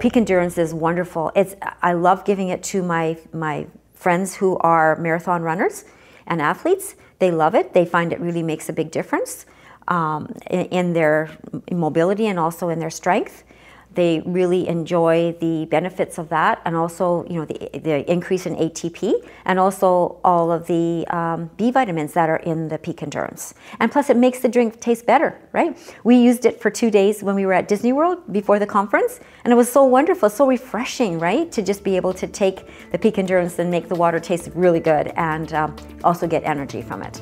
Peak Endurance is wonderful. It's I love giving it to my my friends who are marathon runners and athletes. They love it. They find it really makes a big difference um, in, in, their mobility and also in their strength. They really enjoy the benefits of that, and also you know the, the increase in ATP, and also all of the um, B vitamins that are in the Peak Endurance. And plus, it makes the drink taste better, right? We used it for two days when we were at Disney World before the conference, and it was so wonderful, so refreshing, right? To just be able to take the Peak Endurance and make the water taste really good, and um, also get energy from it.